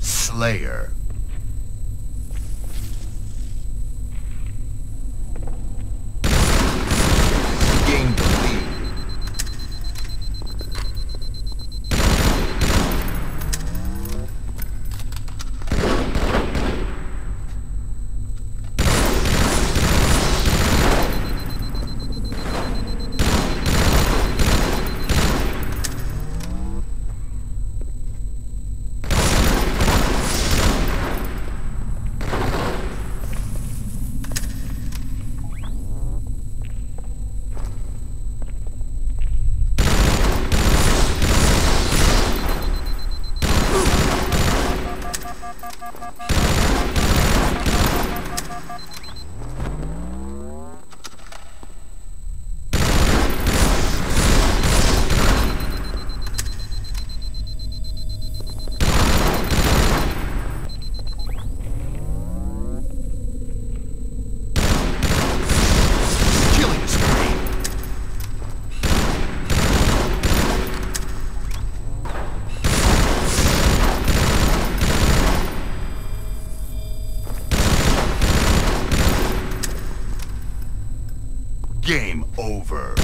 Slayer. Game over.